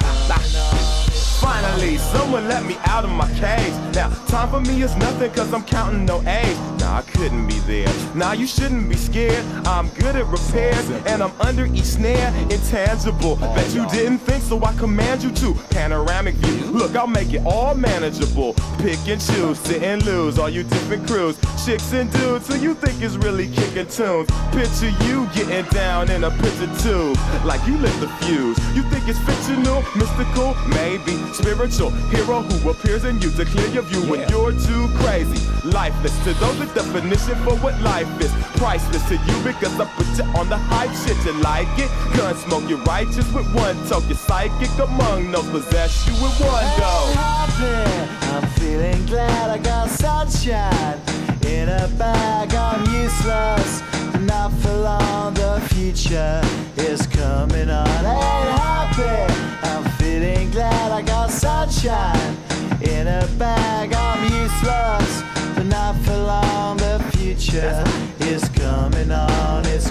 Finally, someone let me out of my cage. Now, time for me is nothing cause I'm counting no A's. Nah, I couldn't be there. Nah, you shouldn't be scared. I'm good at repairs and I'm under each snare. Intangible. Bet you didn't think so I command you to. Panoramic view. Look, I'll make it all manageable. Pick and choose, sit and lose. All you different crews, chicks and dudes who you think is really kicking tunes. Picture you getting down in a picture tube. Like you lit the fuse. You think it's fictional, mystical, maybe spiritual hero who appears in you to clear your view when you're too crazy. Lifeless to those the definition for what life is. Priceless to you because I put you on the hype shit. You like it? Gun smoke, you're righteous with one toke. You're psychic among no possess you with one go. I'm feeling glad I got sunshine sunshine in a bag. I'm useless, but not for long. The future is coming on. It's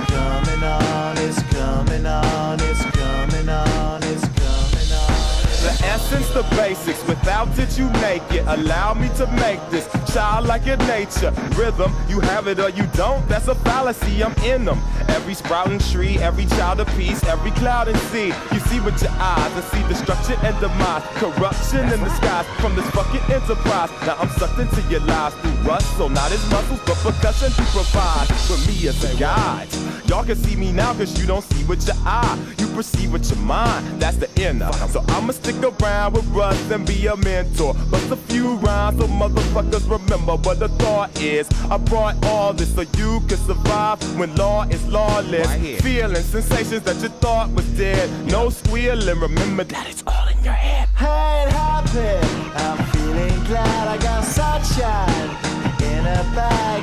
the basics. Without it, you make it. Allow me to make this child like your nature. Rhythm, you have it or you don't. That's a fallacy. I'm in them. Every sprouting tree, every child of peace, every cloud and sea. You see with your eyes and see destruction and demise. Corruption in the skies from this fucking enterprise. Now I'm sucked into your lies through rust. So not as muscles, but percussion to provide for me as a guide. Y'all can see me now cause you don't see with your eye. You perceive with your mind. That's the inner. So I'ma stick around with Russ and be a mentor. Bust a few rhymes so motherfuckers remember what the thought is. I brought all this so you can survive when law is lawless. Feeling sensations that you thought was dead. No squealing. Remember that it's all in your head. ain't happy. I'm feeling glad I got sunshine in a bag.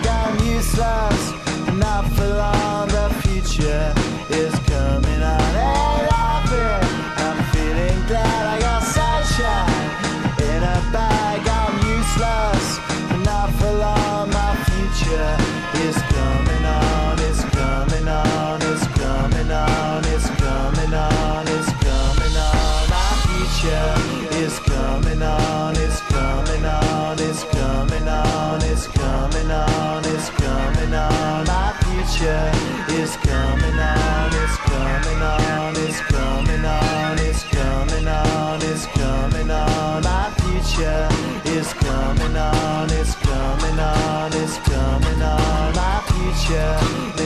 Is coming on. It's coming on. It's coming on. It's coming on. It's coming on. My future is coming on. It's coming on. It's coming on. My future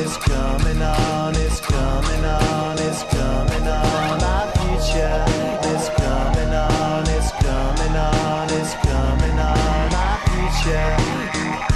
is coming on. It's coming on. It's coming on. My future is coming on. It's coming on. It's coming on. My future